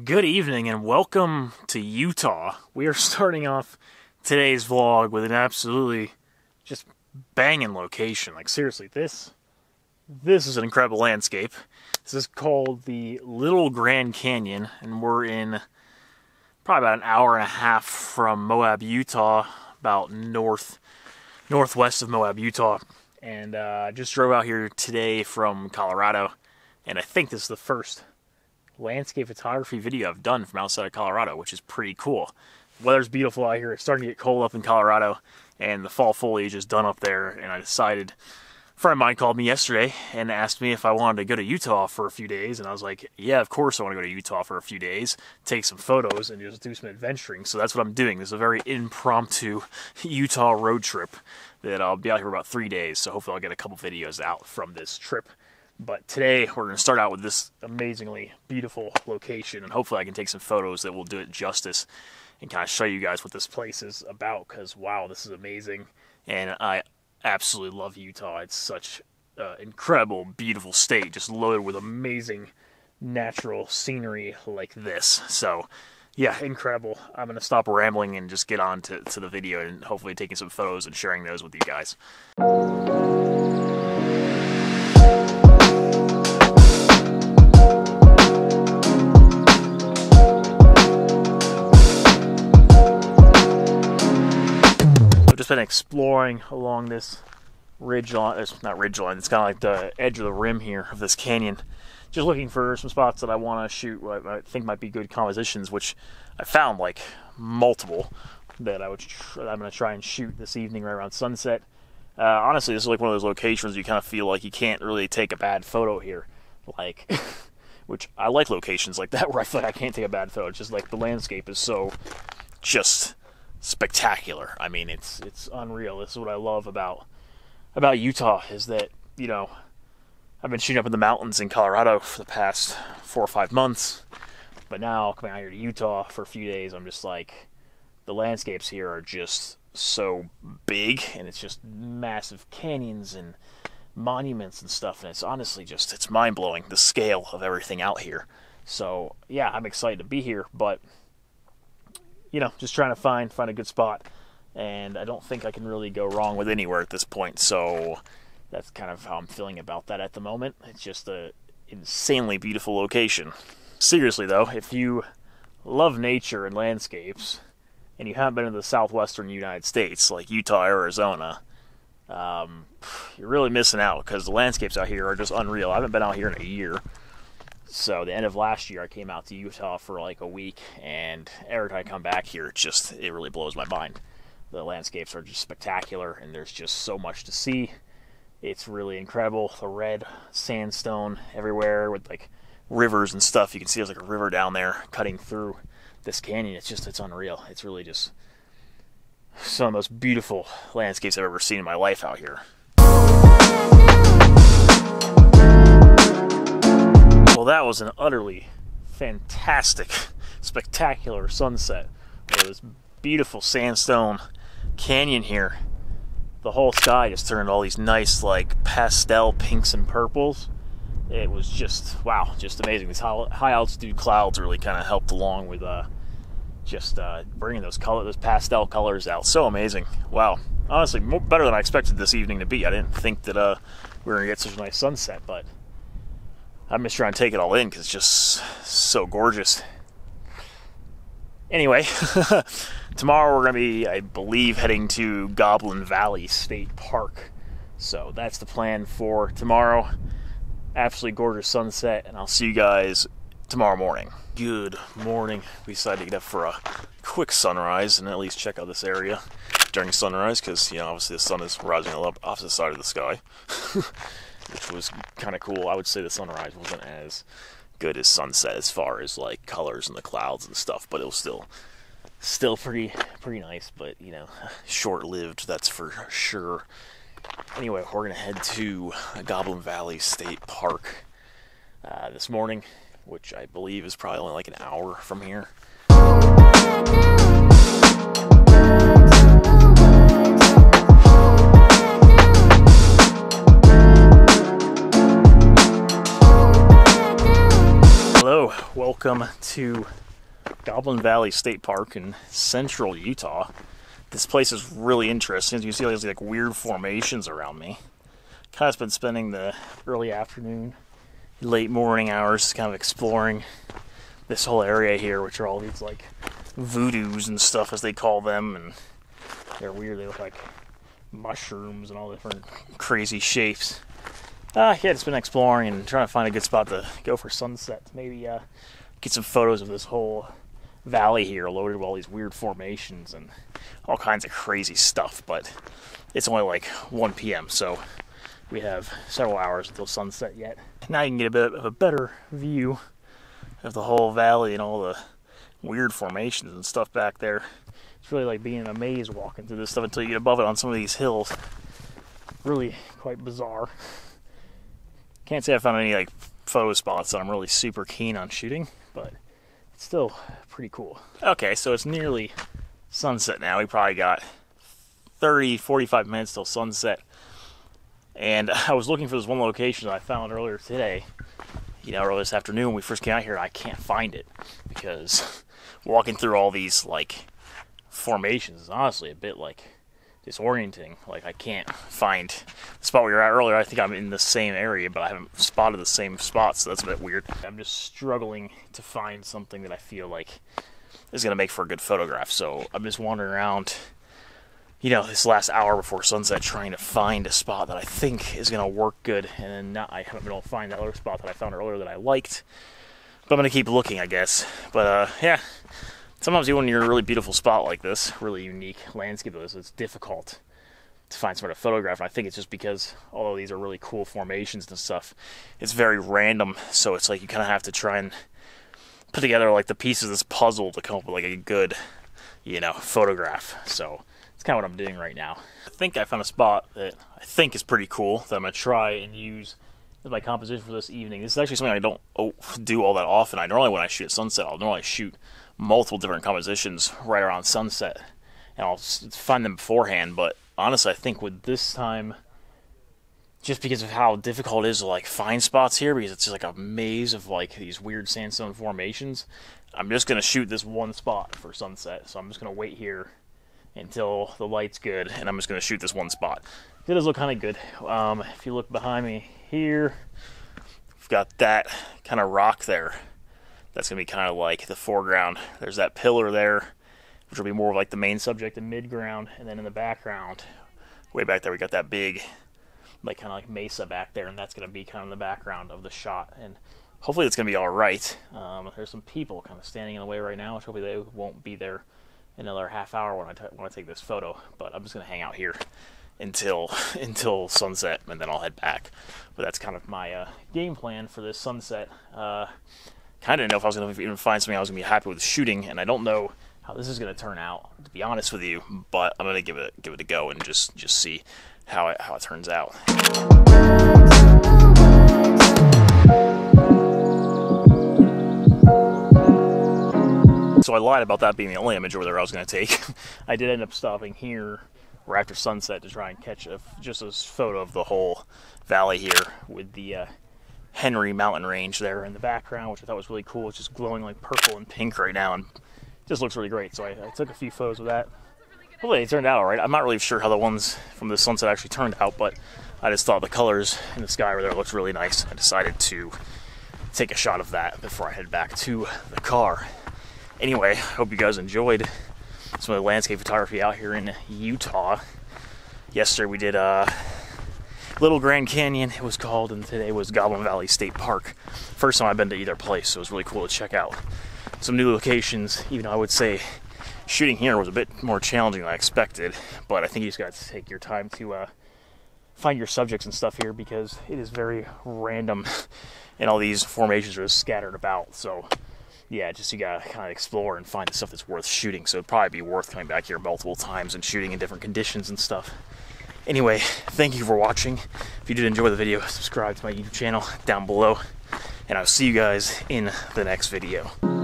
Good evening and welcome to Utah. We are starting off today's vlog with an absolutely just banging location. Like seriously, this this is an incredible landscape. This is called the Little Grand Canyon and we're in probably about an hour and a half from Moab, Utah, about north northwest of Moab, Utah. And uh, I just drove out here today from Colorado and I think this is the first landscape photography video I've done from outside of Colorado, which is pretty cool. The weather's beautiful out here. It's starting to get cold up in Colorado, and the fall foliage is done up there. And I decided, a friend of mine called me yesterday and asked me if I wanted to go to Utah for a few days, and I was like, yeah, of course I want to go to Utah for a few days, take some photos, and just do some adventuring. So that's what I'm doing. This is a very impromptu Utah road trip that I'll be out here about three days. So hopefully I'll get a couple videos out from this trip. But today we're going to start out with this amazingly beautiful location, and hopefully I can take some photos that will do it justice and kind of show you guys what this place is about. Because wow, this is amazing, and I absolutely love Utah. It's such incredible, beautiful state, just loaded with amazing natural scenery like this. So yeah, incredible. I'm going to stop rambling and just get on to, to the video and hopefully taking some photos and sharing those with you guys. Been exploring along this ridge line. It's not ridge line. It's kind of like the edge of the rim here of this canyon. Just looking for some spots that I want to shoot. What I think might be good compositions, which I found like multiple that I would. I'm going to try and shoot this evening right around sunset. Uh, honestly, this is like one of those locations you kind of feel like you can't really take a bad photo here. Like, which I like locations like that where I feel like I can't take a bad photo. It's just like the landscape is so just spectacular. I mean, it's it's unreal. This is what I love about about Utah is that you know I've been shooting up in the mountains in Colorado for the past four or five months, but now coming out here to Utah for a few days, I'm just like the landscapes here are just so big, and it's just massive canyons and monuments and stuff, and it's honestly just it's mind blowing the scale of everything out here. So yeah, I'm excited to be here, but you know, just trying to find find a good spot. And I don't think I can really go wrong with anywhere at this point. So that's kind of how I'm feeling about that at the moment. It's just a insanely beautiful location. Seriously though, if you love nature and landscapes and you haven't been to the southwestern United States like Utah, Arizona, um, you're really missing out because the landscapes out here are just unreal. I haven't been out here in a year. So the end of last year, I came out to Utah for like a week, and every time I come back here, it just it really blows my mind. The landscapes are just spectacular, and there's just so much to see. It's really incredible. The red sandstone everywhere with like rivers and stuff. You can see there's like a river down there cutting through this canyon. It's just it's unreal. It's really just some of the most beautiful landscapes I've ever seen in my life out here. That was an utterly fantastic, spectacular sunset. It was beautiful sandstone canyon here. The whole sky just turned all these nice, like pastel pinks and purples. It was just wow, just amazing. These high altitude clouds really kind of helped along with uh, just uh, bringing those color, those pastel colors out. So amazing! Wow, honestly, more, better than I expected this evening to be. I didn't think that uh, we were gonna get such a nice sunset, but I'm just trying to take it all in because it's just so gorgeous. Anyway, tomorrow we're going to be, I believe, heading to Goblin Valley State Park. So that's the plan for tomorrow. Absolutely gorgeous sunset, and I'll see you guys tomorrow morning. Good morning. We decided to get up for a quick sunrise and at least check out this area during sunrise because, you know, obviously the sun is rising on the opposite side of the sky. which was kind of cool. I would say the sunrise wasn't as good as sunset as far as like colors and the clouds and stuff, but it was still still pretty pretty nice, but you know, short-lived, that's for sure. Anyway, we're gonna head to Goblin Valley State Park uh, this morning, which I believe is probably only like an hour from here. Welcome to Goblin Valley State Park in central Utah. This place is really interesting. As you can see, there's like weird formations around me. Kind of been spending the early afternoon, late morning hours kind of exploring this whole area here, which are all these like hoodoos and stuff as they call them, and they're weird. They look like mushrooms and all different crazy shapes. Uh, yeah, just been exploring and trying to find a good spot to go for sunset. Maybe uh, get some photos of this whole valley here loaded with all these weird formations and all kinds of crazy stuff. But it's only like 1 p.m., so we have several hours until sunset yet. Now you can get a bit of a better view of the whole valley and all the weird formations and stuff back there. It's really like being in a maze walking through this stuff until you get above it on some of these hills. Really quite bizarre. Can't say I found any like photo spots that I'm really super keen on shooting, but it's still pretty cool. Okay, so it's nearly sunset now. We probably got 30, 45 minutes till sunset. And I was looking for this one location that I found earlier today. You know, earlier this afternoon when we first came out here, I can't find it because walking through all these like formations is honestly a bit like disorienting. Like I can't find the spot we were at earlier. I think I'm in the same area, but I haven't spotted the same spot, so that's a bit weird. I'm just struggling to find something that I feel like is gonna make for a good photograph. So I'm just wandering around, you know, this last hour before sunset, trying to find a spot that I think is gonna work good. And then not, I haven't been able to find that other spot that I found earlier that I liked. But I'm gonna keep looking, I guess. But uh, yeah sometimes even when you're in a really beautiful spot like this, really unique landscape this, it's difficult to find somewhere to photograph. And I think it's just because although these are really cool formations and stuff, it's very random. So it's like you kind of have to try and put together like the pieces of this puzzle to come up with like a good, you know, photograph. So it's kind of what I'm doing right now. I think I found a spot that I think is pretty cool that I'm gonna try and use as my composition for this evening. This is actually something I don't do all that often. I normally when I shoot at sunset, I'll normally shoot multiple different compositions right around sunset, and I'll find them beforehand. But honestly, I think with this time, just because of how difficult it is to like find spots here, because it's just like a maze of like these weird sandstone formations, I'm just gonna shoot this one spot for sunset. So I'm just gonna wait here until the light's good, and I'm just gonna shoot this one spot. It does look kind of good. Um, if you look behind me here, we've got that kind of rock there that's going to be kind of like the foreground. There's that pillar there, which will be more of like the main subject in midground, and then in the background, way back there, we got that big, like kind of like mesa back there, and that's going to be kind of the background of the shot. And hopefully it's going to be all right. Um, there's some people kind of standing in the way right now, which hopefully they won't be there another half hour when I t- when I take this photo. But I'm just going to hang out here until until sunset, and then I'll head back. But that's kind of my uh, game plan for this sunset. Uh, kind of didn't know if I was going to even find something I was going to be happy with shooting, and I don't know how this is going to turn out, to be honest with you. But I'm going to give it give it a go and just just see how it how it turns out. So I lied about that being the only image over there I was going to take. I did end up stopping here right after sunset to try and catch a, just a photo of the whole valley here with the uh, Henry mountain range there in the background, which I thought was really cool. It's just glowing like purple and pink right now, and just looks really great. So I, I took a few photos of that. Hopefully they turned out all right. I'm not really sure how the ones from the sunset actually turned out, but I just thought the colors in the sky over there looked really nice. I decided to take a shot of that before I head back to the car. Anyway, I hope you guys enjoyed some of the landscape photography out here in Utah. Yesterday we did uh, Little Grand Canyon, it was called, and today was Goblin Valley State Park. First time I've been to either place, so it was really cool to check out some new locations. Even though I would say shooting here was a bit more challenging than I expected, but I think you just got to take your time to uh, find your subjects and stuff here because it is very random, and all these formations are scattered about. So yeah, just you gotta kind of explore and find the stuff that's worth shooting. So it'd probably be worth coming back here multiple times and shooting in different conditions and stuff. Anyway, thank you for watching. If you did enjoy the video, subscribe to my YouTube channel down below, and I'll see you guys in the next video.